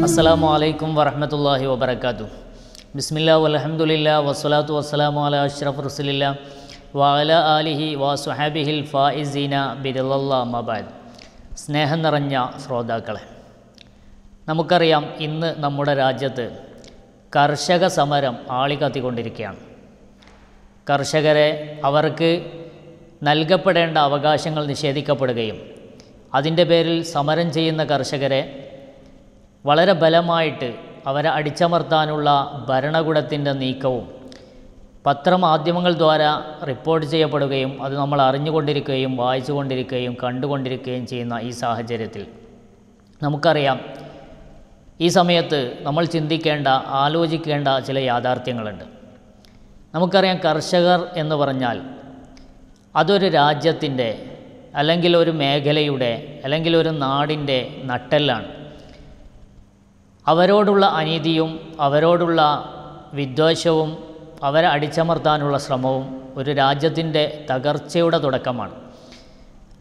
അസ്സലാമു അലൈക്കും വറഹമത്തല്ലാഹി വബർക്കാത്തു ബിസ്മില്ലാ വലഹമുല്ല വസ്സലാത്തു വസ്സലാമു അല അഷ്റഫ് റസുലില്ല അലിഹി ആലിഹി സുഹാബിഹിൽ ഫായിസീന ബിരല്ലാ മബാദ് സ്നേഹം നിറഞ്ഞ ശ്രോതാക്കളെ നമുക്കറിയാം ഇന്ന് നമ്മുടെ രാജ്യത്ത് കർഷക സമരം ആളിക്കത്തിക്കൊണ്ടിരിക്കുകയാണ് കർഷകരെ അവർക്ക് നൽകപ്പെടേണ്ട അവകാശങ്ങൾ നിഷേധിക്കപ്പെടുകയും അതിന്റെ പേരിൽ സമരം ചെയ്യുന്ന കർഷകരെ വളരെ ബലമായിട്ട് അവരെ അടിച്ചമർത്താനുള്ള ഭരണകൂടത്തിന്റെ നീക്കവും പത്രമാധ്യമങ്ങൾ ദ്വാരാ റിപ്പോർട്ട് ചെയ്യപ്പെടുകയും അത് നമ്മൾ അറിഞ്ഞുകൊണ്ടിരിക്കുകയും വായിച്ചുകൊണ്ടിരിക്കുകയും കണ്ടുകൊണ്ടിരിക്കുകയും ചെയ്യുന്ന ഈ സാഹചര്യത്തിൽ നമുക്കറിയാം ഈ സമയത്ത് നമ്മൾ ചിന്തിക്കേണ്ട ആലോചിക്കേണ്ട ചില യാഥാർത്ഥ്യങ്ങളുണ്ട്. നമുക്കറിയാം കർഷകർ എന്ന് പറഞ്ഞാൽ അതൊരു രാജ്യത്തിന്റെ അല്ലെങ്കിൽ ഒരു മേഖലയുടെ അല്ലെങ്കിൽ ഒരു നാടിന്റെ നട്ടെല്ലാണ്. അവരോടുള്ള അനീതിയും അവരോടുള്ള വിദ്വേഷവും അവരെ അടിച്ചമർത്താനുള്ള ശ്രമവും ഒരു രാജ്യത്തിന്റെ തകർച്ചയുടെ തുടക്കമാണ്.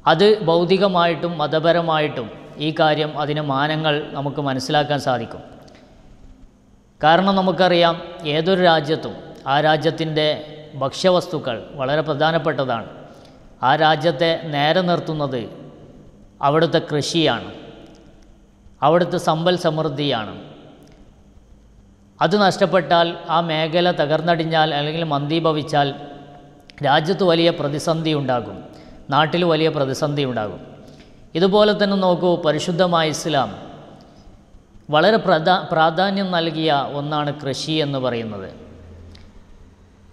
അത് ഭൗതികമായിട്ടും മതപരമായിട്ടും ഈ കാര്യം അതിന് മാനങ്ങൾ നമുക്ക് മനസ്സിലാക്കാൻ സാധിക്കും. കാരണം നമുക്കറിയാം ഏതൊരു രാജ്യത്തും ആ രാജ്യത്തിന്റെ ഭക്ഷ്യവസ്തുക്കൾ വളരെ പ്രധാനപ്പെട്ടതാണ്. ആ രാജ്യത്തെ നേരെ നിർത്തുന്നത് അവിടുത്തെ കൃഷിയാണ്. അവിടുത്തെ സമ്പൽ സമൃദ്ധിയാണ്. അത് നഷ്ടപ്പെട്ടാൽ ആ മേഖല തകർന്നടിഞ്ഞാൽ അല്ലെങ്കിൽ മന്ദീഭവിച്ചാൽ രാജ്യത്ത് വലിയ പ്രതിസന്ധി ഉണ്ടാകും. നാട്ടിൽ വലിയ പ്രതിസന്ധി ഉണ്ടാകും. ഇതുപോലെ തന്നെ നോക്കൂ പരിശുദ്ധമായ ഇസ്ലാം വളരെ പ്രധാ പ്രാധാന്യം നൽകിയ ഒന്നാണ് കൃഷി എന്ന് പറയുന്നത്.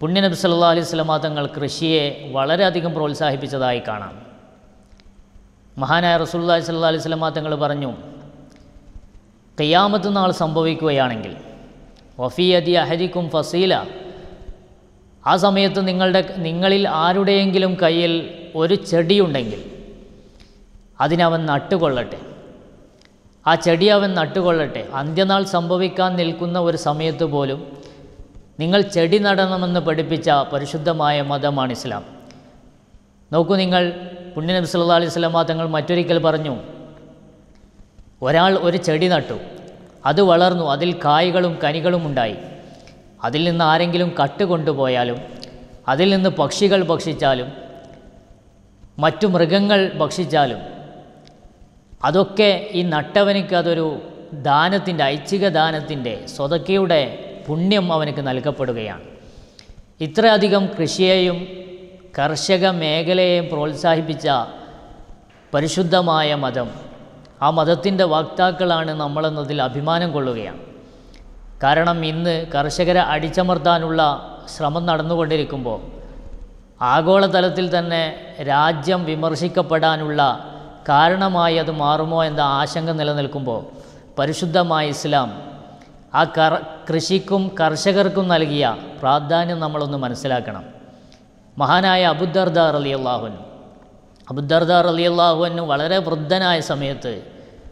പുണ്യനബി സല്ലാ അലൈഹി സ്വലമാ തങ്ങൾ കൃഷിയെ വളരെയധികം പ്രോത്സാഹിപ്പിച്ചതായി കാണാം. മഹാനായ റസൂല്ലാ സല്ലാ അലൈഹി സ്വലമാ തങ്ങൾ പറഞ്ഞു കയ്യാമത്ത് നാൾ സംഭവിക്കുകയാണെങ്കിൽ വഫിയതി അഹരിക്കും ഫസീല ആ സമയത്ത് നിങ്ങളുടെ നിങ്ങളിൽ ആരുടെയെങ്കിലും കയ്യിൽ ഒരു ചെടിയുണ്ടെങ്കിൽ അതിനവൻ നട്ടുകൊള്ളട്ടെ. ആ ചെടി അവൻ നട്ടുകൊള്ളട്ടെ. അന്ത്യനാൾ സംഭവിക്കാൻ നിൽക്കുന്ന ഒരു സമയത്ത് പോലും നിങ്ങൾ ചെടി നടണമെന്ന് പഠിപ്പിച്ച പരിശുദ്ധമായ മതമാണ് ഇസ്ലാം. നോക്കൂ നിങ്ങൾ പുണ്യനബി സല്ലാ അലൈഹി സ്വലാമ തങ്ങൾ മറ്റൊരിക്കൽ പറഞ്ഞു ഒരാൾ ഒരു ചെടി നട്ടു അത് വളർന്നു അതിൽ കായ്കളും കനികളും ഉണ്ടായി. അതിൽ നിന്ന് ആരെങ്കിലും കട്ട് കൊണ്ടുപോയാലും അതിൽ നിന്ന് പക്ഷികൾ ഭക്ഷിച്ചാലും മറ്റു മൃഗങ്ങൾ ഭക്ഷിച്ചാലും അതൊക്കെ ഈ നട്ടവനിക്ക് അതൊരു ദാനത്തിന്റെ ഐച്ഛിക ദാനത്തിന്റെ സ്വതക്കയുടെ പുണ്യം അവനക്ക് നൽകപ്പെടുകയാണ്. ഇത്രയധികം കൃഷിയെയും കർഷക മേഖലയെയും പ്രോത്സാഹിപ്പിച്ച പരിശുദ്ധമായ മതം ആ മതത്തിന്റെ വക്താക്കളാണ് നമ്മളെന്നതിൽ അഭിമാനം കൊള്ളുകയാണ്. കാരണം ഇന്ന് കർഷകരെ അടിച്ചമർത്താനുള്ള ശ്രമം നടന്നുകൊണ്ടിരിക്കുമ്പോൾ ആഗോളതലത്തിൽ തന്നെ രാജ്യം വിമർശിക്കപ്പെടാനുള്ള കാരണമായി അത് മാറുമോ എന്ന ആശങ്ക നിലനിൽക്കുമ്പോൾ പരിശുദ്ധമായ ഇസ്ലാം ആ കർ കൃഷിക്കും കർഷകർക്കും നൽകിയ പ്രാധാന്യം നമ്മളൊന്ന് മനസ്സിലാക്കണം. മഹാനായ അബുദർദാർ അലി അള്ളാഹുൻ അബുദർദാർ അലി അള്ളാഹുവിന് വളരെ വൃദ്ധനായ സമയത്ത്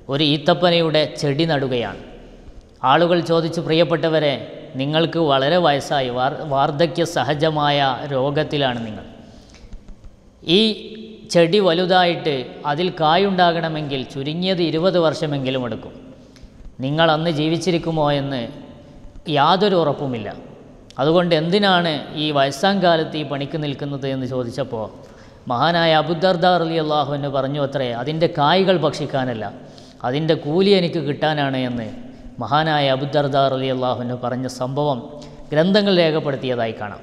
ഒരു ഈത്തപ്പനയുടെ ചെടി നടുകയാണ്. ആളുകൾ ചോദിച്ചു പ്രിയപ്പെട്ടവരെ നിങ്ങൾക്ക് വളരെ വയസ്സായി. വാർ വാർദ്ധക്യ സഹജമായ രോഗത്തിലാണ് നിങ്ങൾ. ഈ ചെടി വലുതായിട്ട് അതിൽ കായുണ്ടാകണമെങ്കിൽ ചുരുങ്ങിയത് ഇരുപത് വർഷമെങ്കിലും എടുക്കും. നിങ്ങൾ അന്ന് ജീവിച്ചിരിക്കുമോ എന്ന് യാതൊരു ഉറപ്പുമില്ല. അതുകൊണ്ട് എന്തിനാണ് ഈ വയസ്സാം കാലത്ത് ഈ പണിക്ക് നിൽക്കുന്നത് എന്ന് ചോദിച്ചപ്പോൾ മഹാനായ അബുദർദാർ അലി അള്ളാഹു എന്ന് പറഞ്ഞു അത്രേ അതിന്റെ കായ്കൾ ഭക്ഷിക്കാനല്ല അതിന്റെ കൂലി എനിക്ക് കിട്ടാനാണ് എന്ന് മഹാനായ അബുദർദാർ അലി അള്ളാഹുവിന് പറഞ്ഞ സംഭവം ഗ്രന്ഥങ്ങൾ രേഖപ്പെടുത്തിയതായി കാണാം.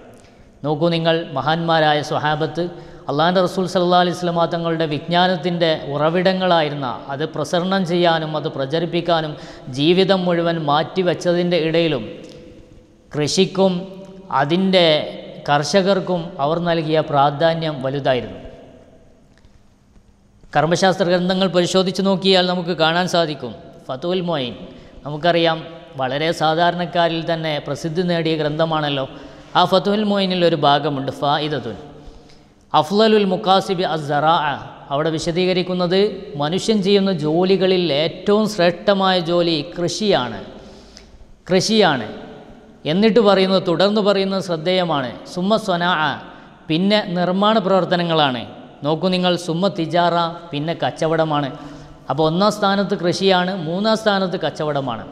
നോക്കൂ നിങ്ങൾ മഹാന്മാരായ സ്വഹാബത്ത് അള്ളാഹാന്റെ റസൂൽ സല്ലാ അലൈഹി സ്വലമാ തങ്ങളുടെ വിജ്ഞാനത്തിന്റെ ഉറവിടങ്ങളായിരുന്ന അത് പ്രസരണം ചെയ്യാനും അത് പ്രചരിപ്പിക്കാനും ജീവിതം മുഴുവൻ മാറ്റിവെച്ചതിന്റെ ഇടയിലും കൃഷിക്കും അതിന്റെ കർഷകർക്കും അവർ നൽകിയ പ്രാധാന്യം വലുതായിരുന്നു. കർമ്മശാസ്ത്ര ഗ്രന്ഥങ്ങൾ പരിശോധിച്ച് നോക്കിയാൽ നമുക്ക് കാണാൻ സാധിക്കും. ഫതുൽ മൊയിൻ. നമുക്കറിയാം വളരെ സാധാരണക്കാരിൽ തന്നെ പ്രസിദ്ധി നേടിയ ഗ്രന്ഥമാണല്ലോ. ആ ഫതുൽ മൊയിനിൽ ഒരു ഭാഗമുണ്ട് ഫായിദത്തുൻ. അഫ്ലലുൽ മുക്കാസിബി അസറാ അവിടെ വിശദീകരിക്കുന്നത് മനുഷ്യൻ ചെയ്യുന്ന ജോലികളിൽ ഏറ്റവും ശ്രേഷ്ഠമായ ജോലി കൃഷിയാണ്. കൃഷിയാണ്. എന്നിട്ട് പറയുന്നത് തുടർന്ന് പറയുന്നത് ശ്രദ്ധേയമാണ്. സുമ സ്വനാ പിന്നെ നിർമ്മാണ പ്രവർത്തനങ്ങളാണ്. നോക്കൂ നിങ്ങൾ സുമ തിജാറ പിന്നെ കച്ചവടമാണ്. അപ്പോൾ ഒന്നാം സ്ഥാനത്ത് കൃഷിയാണ് മൂന്നാം സ്ഥാനത്ത് കച്ചവടമാണ്.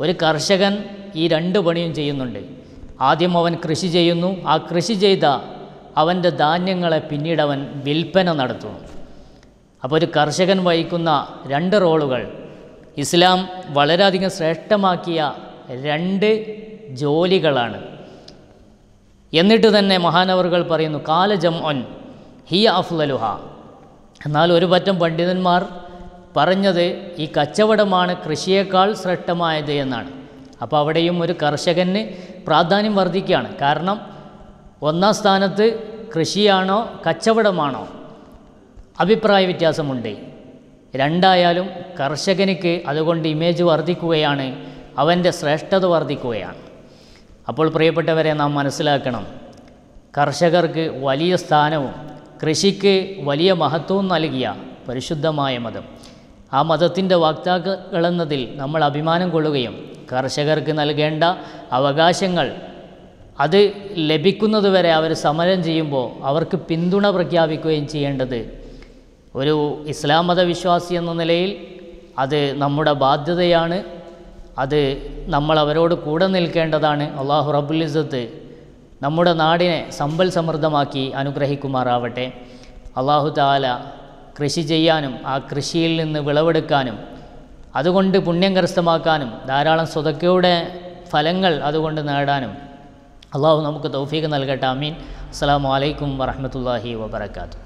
ഒരു കർഷകൻ ഈ രണ്ട് പണിയും ചെയ്യുന്നുണ്ട്. ആദ്യം അവൻ കൃഷി ചെയ്യുന്നു. ആ കൃഷി ചെയ്ത അവന്റെ ധാന്യങ്ങളെ പിന്നീട് അവൻ വിൽപ്പന നടത്തുന്നു. അപ്പോൾ ഒരു കർഷകൻ വഹിക്കുന്ന രണ്ട് റോളുകൾ. ഇസ്ലാം വളരെയധികം ശ്രേഷ്ഠമാക്കിയ രണ്ട് ജോലികളാണ്. എന്നിട്ട് തന്നെ മഹാനവറുകൾ പറയുന്നു കാലജം ഒൻ ഹിയ അഫ്ലലുഹ. എന്നാൽ ഒരു പറ്റം പണ്ഡിതന്മാർ പറഞ്ഞത് ഈ കച്ചവടമാണ് കൃഷിയേക്കാൾ ശ്രേഷ്ഠമായത് എന്നാണ്. അപ്പോൾ അവിടെയും ഒരു കർഷകന് പ്രാധാന്യം വർദ്ധിക്കുകയാണ്. കാരണം ഒന്നാം സ്ഥാനത്ത് കൃഷിയാണോ കച്ചവടമാണോ? അഭിപ്രായ വ്യത്യാസമുണ്ട്. രണ്ടായാലും കർഷകനിക്ക് അതുകൊണ്ട് ഇമേജ് വർദ്ധിക്കുകയാണ് അവന്റെ ശ്രേഷ്ഠത വർദ്ധിക്കുകയാണ്. അപ്പോൾ പ്രിയപ്പെട്ടവരെ നാം മനസ്സിലാക്കണം കർഷകർക്ക് വലിയ സ്ഥാനവും കൃഷിക്ക് വലിയ മഹത്വവും നൽകിയ പരിശുദ്ധമായ മതം. ആ മതത്തിന്റെ വക്താക്കളെന്നതിൽ നമ്മൾ അഭിമാനം കൊള്ളുകയും കർഷകർക്ക് നൽകേണ്ട അവകാശങ്ങൾ അത് ലഭിക്കുന്നതുവരെ അവർ സമരം ചെയ്യുമ്പോൾ അവർക്ക് പിന്തുണ പ്രഖ്യാപിക്കുകയും ചെയ്യേണ്ടത്. ഒരു ഇസ്ലാം മതവിശ്വാസി എന്ന നിലയിൽ അത് നമ്മുടെ ബാധ്യതയാണ്. അത് നമ്മൾ അവരോട് കൂടെ നിൽക്കേണ്ടതാണ്. അള്ളാഹു റബുലിസത്ത് നമ്മുടെ നാടിനെ സമ്പൽ സമൃദ്ധമാക്കി അനുഗ്രഹിക്കുമാറാവട്ടെ. അള്ളാഹു താല കൃഷി ചെയ്യാനും ആ കൃഷിയിൽ നിന്ന് വിളവെടുക്കാനും അതുകൊണ്ട് പുണ്യം കരസ്ഥമാക്കാനും ധാരാളം സ്വതക്കയുടെ ഫലങ്ങൾ അതുകൊണ്ട് നേടാനും അള്ളാഹു നമുക്ക് തൗഫീഖ് നൽകട്ടെ. അമീൻ അസ്സാം വലൈക്കും വറഹമത്തല്ലാഹി വബർക്കാത്തു